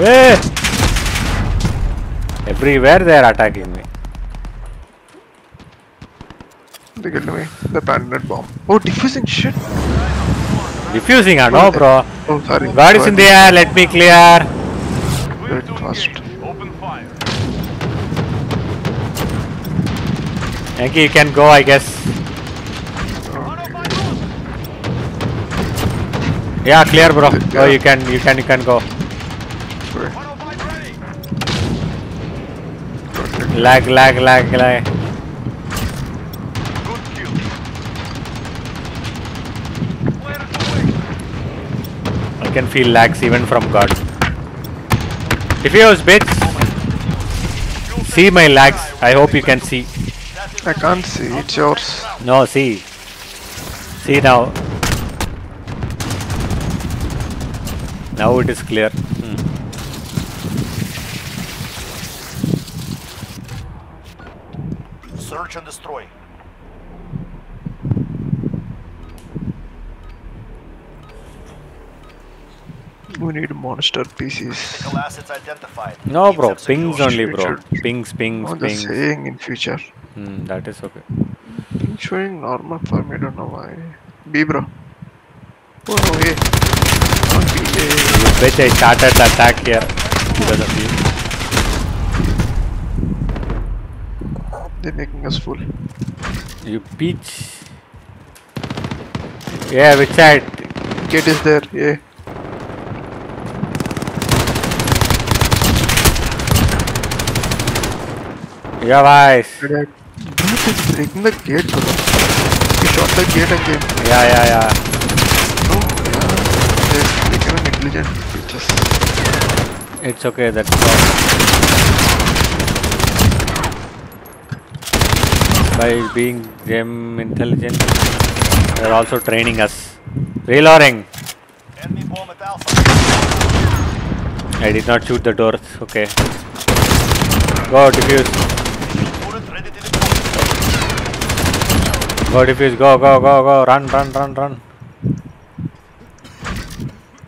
Hey! Everywhere they are attacking me. They killed me. The bandit bomb. Oh, diffusing shit. Diffusing, ah, no, bro. Oh, sorry. God is in the air. Let me clear. Wait, fast. Open fire. Yankee, you can go, I guess. Yeah, clear, bro. Oh, you can, you can, you can go. Wait. Lag, lag, lag, lag. Good kill. Clear it away. I can feel lags even from God. Diffuse, bitch. See my lags. I hope you can see. I can't see. It's yours. No, see. See now. Now it is clear. Hmm. Search and destroy. We need monster PCs. Critical assets identified. No, bro. Pings only, bro. Should- Pings, pings, I'm just pings. saying in future. Hmm, that is okay. It's showing normal for me. don't know why. B, bro. Oh no, A. Not B, A. You bitch, I started the attack here because of you. They're making us fool. You bitch. Yeah, which side? Gate is there. A. Your voice. Bro, they're breaking the gate, bro. He shot the gate again. Yeah, yeah, yeah. No, yeah. They're becoming intelligent bitches. It's okay, that's all. By being them intelligent, they're also training us. Reloading. Enemy bomb at Alpha. I did not shoot the doors. Okay. Go defuse. Turret ready to deploy. Go defuse. Go go go go. Run run run run.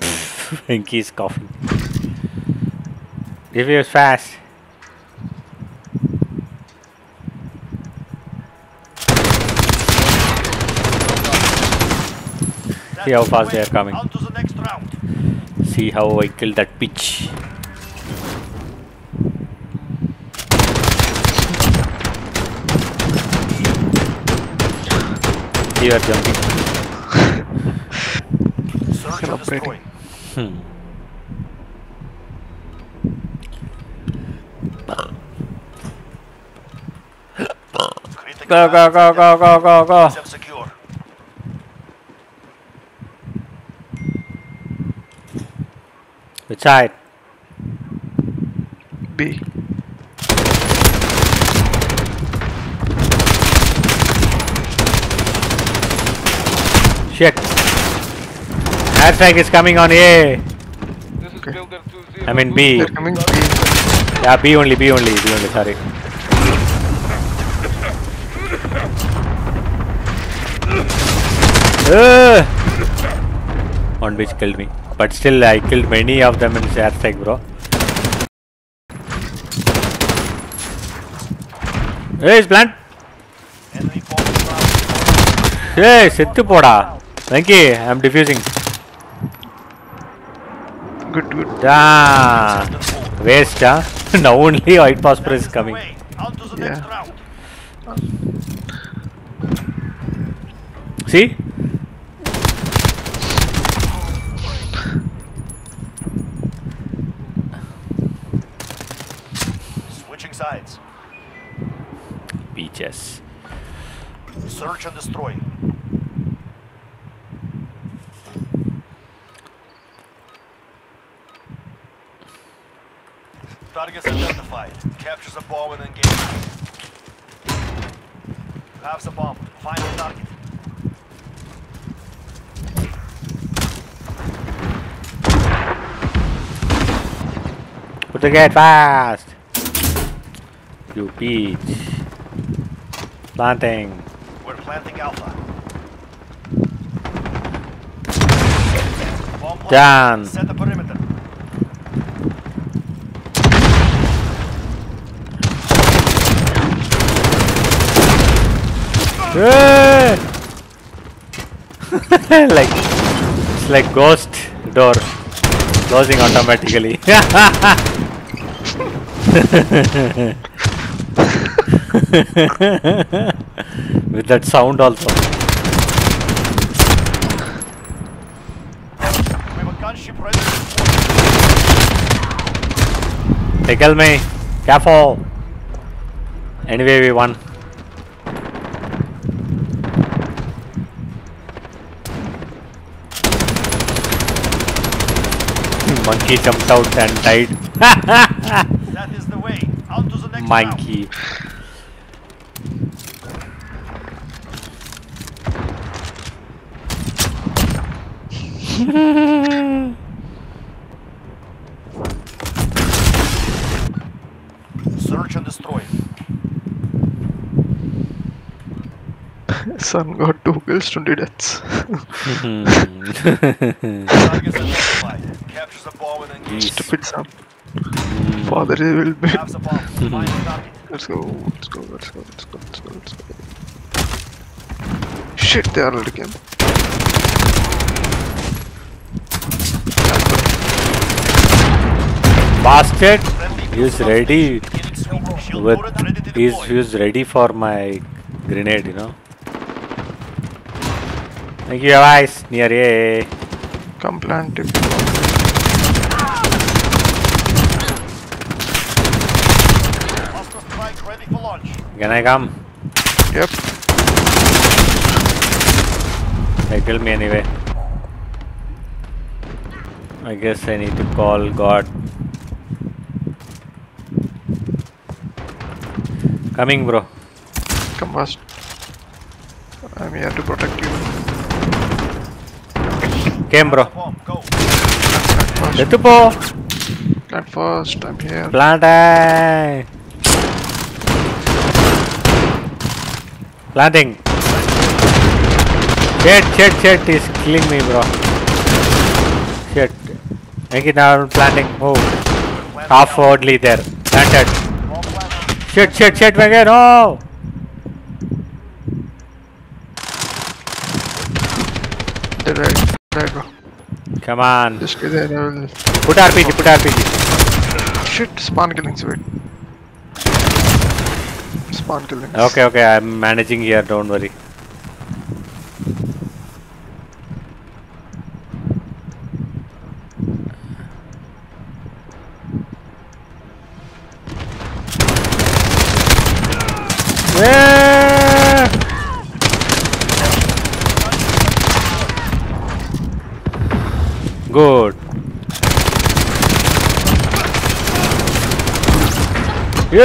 Pinky's coughing. Defuse fast. See how fast they are coming. To the next round. See how I killed that bitch. You are jumping. Search and Celebrating. destroy. Hmm. Go go go go go go go. Keep them secure. Which side? B. Shit. Airstrike is coming on A. This is Okay. Builder 2 I mean B. They're coming B. Yeah, B only, B only, B only, sorry. Uh, one bitch killed me. But still, I killed many of them in airstrike, bro. Hey, plant. Hey, settu poda. Thank you. I'm defusing. Good, good. Ah, waste, huh? now only white phosphor is coming. Yeah. See? Search and destroy. Targets identified. Capture the bomb and engage. Have the bomb. Find the target. Put the gate fast. You peach. Planting. Planting Alpha. Bomb Set the perimeter. like it's like ghost door closing automatically. With that sound also. We have a gunship ready to deploy. Tickle me. Careful. Anyway, we won. Monkey jumped out and died. That is the way. On to the next round. Search and destroy. Son got two kills, 20 deaths. Hmm. Targets identified. Capture the bomb and engage. Stupid son. Father will be. Have the bomb. Hmm. Find the target. Let's go, let's go, let's go, let's go, let's go, let's go. Shit, they are already came. Bastard! He's ready Unit sweep. Shield with. He's, he's ready for my grenade, you know. Thank you, guys. Near A. Come plant it. Hostile strike ready for launch. Can I come? Yep. They kill me anyway. I guess I need to call God. Coming, bro. Come fast. I'm here to protect you. Came, bro. Have the bomb. Go. Plant fast. Letupo! Plant fast. I'm here. Planting! Planting! Shit, shit, shit, he's killing me, bro. Shit. Make it now, planting. Oh, half the forwardly there. Planted. Shit, shit, shit, again. Oh! They're right. Right, bro. Come on. Just stay there. I will. Put RPG, put RPG. Shit, spawn killings. Wait. Spawn killings. Okay, okay, I'm managing here, don't worry. Yeah! Good. Yeah!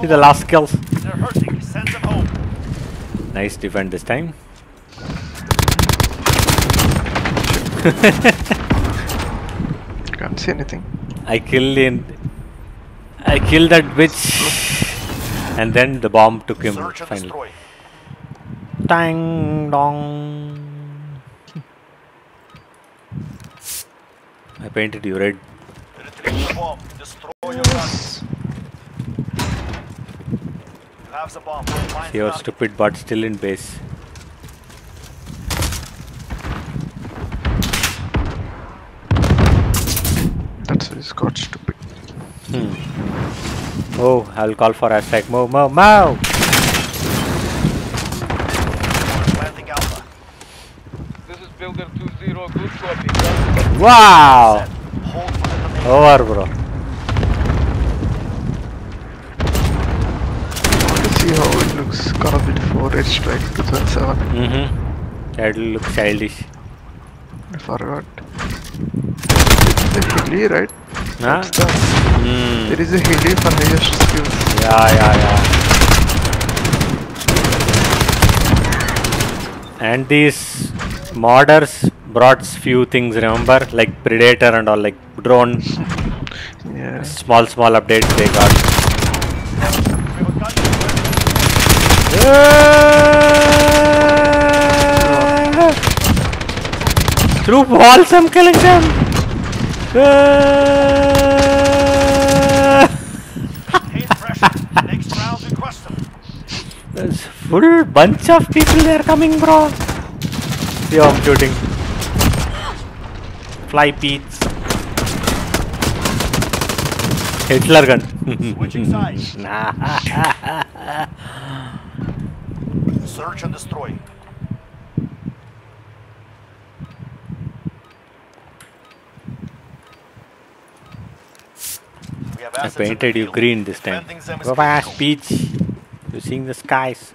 See the last kills. They're hurting. Send them home. Nice defend this time. Can't see anything. I killed in. I killed that bitch, and then the bomb took him Search finally. destroy. Dang dong. I painted you red. Retrieve the bomb. Destroy your target. You have the bomb. Find Your stupid butt still in base. That's his got stupid. Hmm. Oh, I'll call for hashtag mo mo mo. Planting Alpha. This is Builder 2-0, good copy. Wow. Hold for detonation. Bro. want to see how it looks. Duty 4 Airstrike 2007. Mm-hmm. That will look childish. I forgot. It's the heli, right? Huh? It's the, Hmm. there is a heli for highest skills. Yeah, yeah, yeah. And these modders brought few things, remember? Like Predator and all, like drone, Yeah. small, small updates they got. We have a gunship ready. Through walls, I'm killing them. Maintain pressure. Next round request There's full bunch of people there coming, bro. Yo, I'm shooting. Fly Pete's. Hitler gun. Switching sides. Search and destroy. I assets in the painted you green this time. Go critical. beach. You're seeing the skies.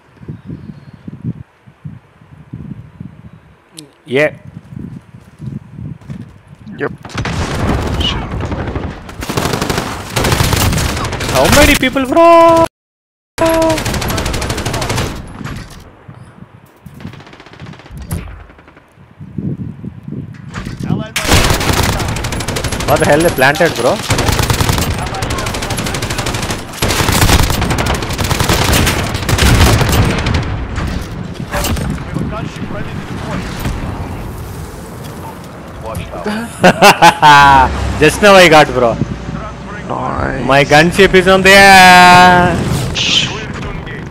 Yeah. Yep. How many people, bro? What the hell they planted, bro? We have a gunship ready to deploy. Watch out. Just now I got, bro. Nice. My gunship is on the air. Clear to engage.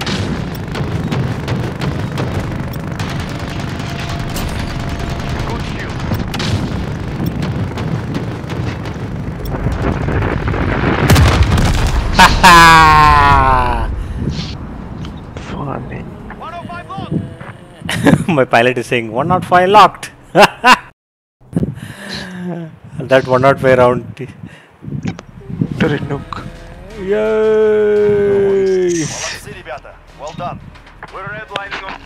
Good shield. Funny. My pilot is saying 105 locked. that one not way round. Turret nuke. Yay! Well done. We're redlining on